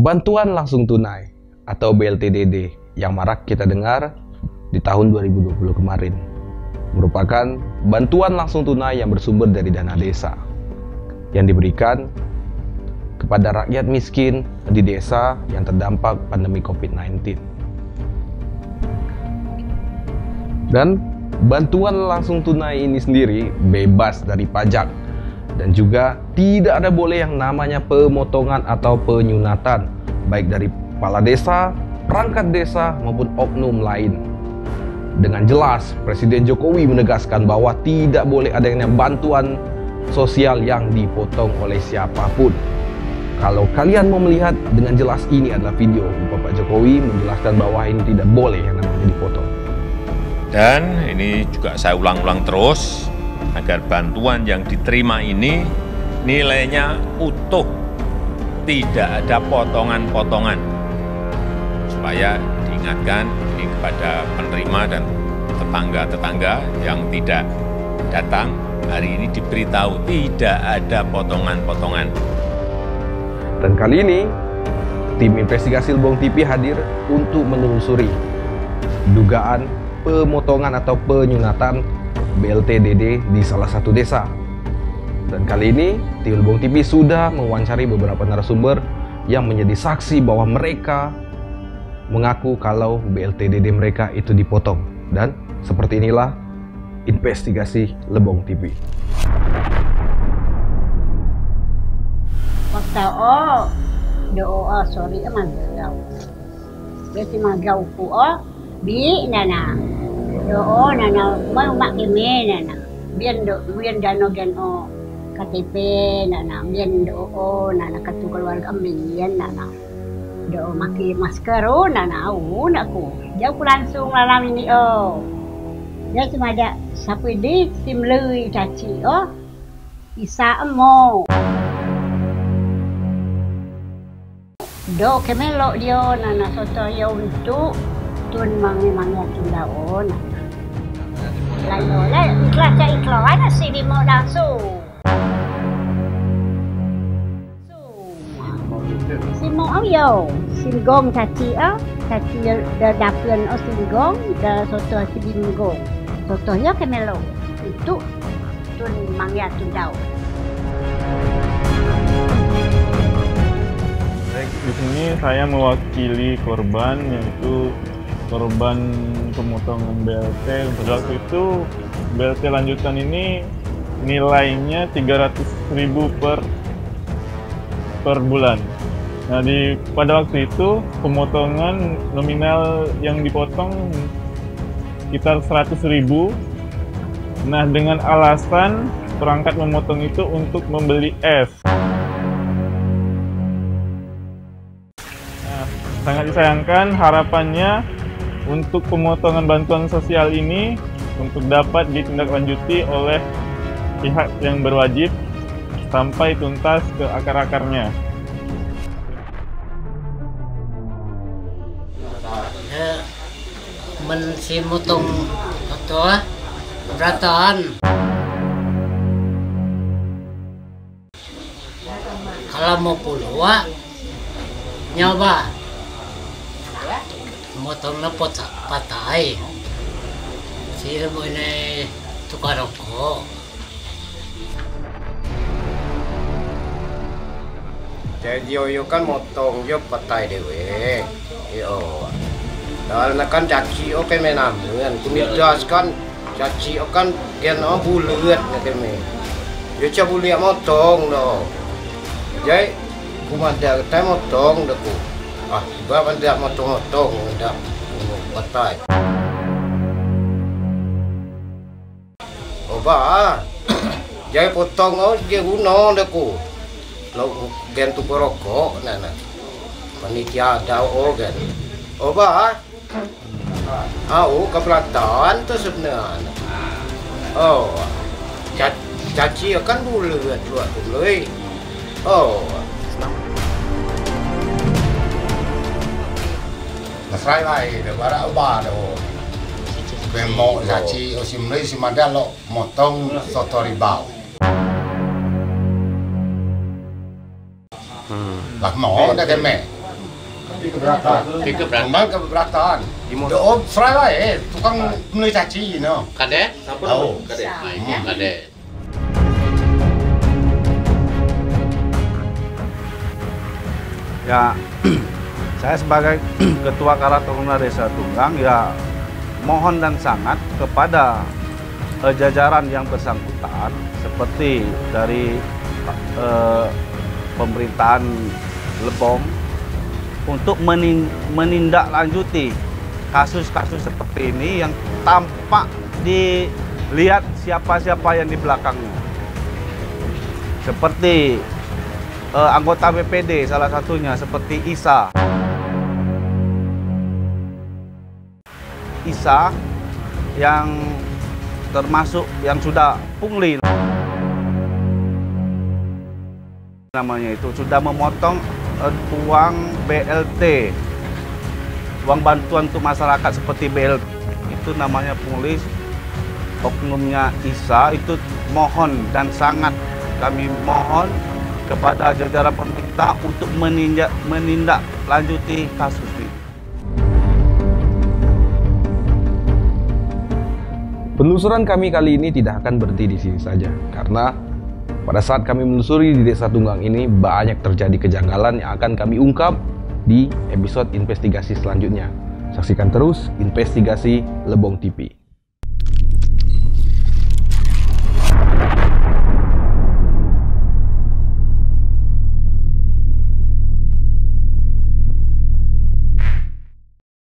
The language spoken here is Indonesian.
Bantuan langsung tunai atau BLTDD yang marak kita dengar di tahun 2020 kemarin merupakan bantuan langsung tunai yang bersumber dari dana desa yang diberikan kepada rakyat miskin di desa yang terdampak pandemi COVID-19. Dan bantuan langsung tunai ini sendiri bebas dari pajak dan juga tidak ada boleh yang namanya pemotongan atau penyunatan baik dari kepala desa, perangkat desa maupun oknum lain. Dengan jelas, Presiden Jokowi menegaskan bahwa tidak boleh adanya bantuan sosial yang dipotong oleh siapa pun. Kalau kalian mau melihat dengan jelas ini adalah video Bapak Jokowi menjelaskan bahwa ini tidak boleh yang namanya dipotong. Dan ini juga saya ulang-ulang terus agar bantuan yang diterima ini nilainya utuh, tidak ada potongan-potongan. Supaya diingatkan ini kepada penerima dan tetangga-tetangga yang tidak datang hari ini diberitahu tidak ada potongan-potongan. Dan kali ini, tim investigasi Lebong TV hadir untuk menelusuri dugaan pemotongan atau penyunatan BLTDD di salah satu desa. Dan kali ini, tim Lebong TV sudah mewawancari beberapa narasumber yang menjadi saksi bahwa mereka mengaku kalau BLTDD mereka itu dipotong. Dan seperti inilah investigasi Lebong TV. Waktu oh, doa sorry emang gau. Biasa magau ku oh, bi nana. Do, nana. May umak kami, nana. Biyan do, biyan dano gyan o. KTP, nana. Biyan do, na nana. Katukal warga kami, na nana. Do, maki masker o, nana. na naku. Diyaw ko langsung lalami ni, o. Diyaw cuma ada sapu di simlui caci, o. Isa emo. Do, kemelok dia, nana. Soto, ya untuk tun mangi mangi tunda o. Lalu lah ikhlas ya ikhlas ana sih di mau langsung. Da soto si binggong. Soto ya kemelo untuk tun mangi tundaon. Baik, di sini saya mewakili korban yaitu korban pemotongan BLT. Pada waktu itu BLT lanjutan ini nilainya 300.000 per per bulan. Nah, di pada waktu itu pemotongan nominal yang dipotong sekitar 100.000. Nah, dengan alasan perangkat memotong itu untuk membeli es. sangat disayangkan harapannya untuk pemotongan bantuan sosial ini untuk dapat ditindaklanjuti oleh pihak yang berwajib sampai tuntas ke akar-akarnya. xin một tùng to beratan kalau mau puluh nyoba một thằng nó bắt bắt tay chỉ là mỗi này tu có đồng hồ thế nhiều nhiều con một tông nhiều bắt tay đều ấy yêu đó là con chặt chi ok mẹ làm lươn cũng biết dạ. cho con chặt chi ok con gen nó bu lươn là cái mẹ. Yo cho bu liệm một tông đó vậy cũng mà để tay một tông được. cũng Ah, bawa dia motong motong dia batai. Oba, jai potong oh dia guna deku. Lau gen tu perokok nana. Panitia ada organ. Oba, au keplatan tu sebenarnya. Oh, caci akan bulat buat boleh. Oh. na frai mai de bara ba de o be mo ja chi o sim nei sim anda lo mo tong sotori bao lak mo da ke me keberatan bang keberatan do o frai mai eh tukang nei ja chi no kade sampun kade kade ya saya sebagai ketua Karataruna Desa Tunggang ya mohon dan sangat kepada eh, jajaran yang bersangkutan seperti dari eh, pemerintahan Lebong untuk menin- menindaklanjuti kasus-kasus seperti ini yang tampak dilihat siapa-siapa yang di belakangnya seperti eh, anggota BPD salah satunya seperti Isa. Isa yang termasuk yang sudah pungli. Namanya itu sudah memotong eh, uang BLT uang bantuan untuk masyarakat seperti BLT itu namanya pungli oknumnya Isa itu mohon dan sangat kami mohon kepada jajaran pemerintah untuk menindak menindaklanjuti kasus Penelusuran kami kali ini tidak akan berhenti di sini saja, karena pada saat kami menelusuri di Desa Tunggang ini banyak terjadi kejanggalan yang akan kami ungkap di episode investigasi selanjutnya. Saksikan terus investigasi Lebong TV.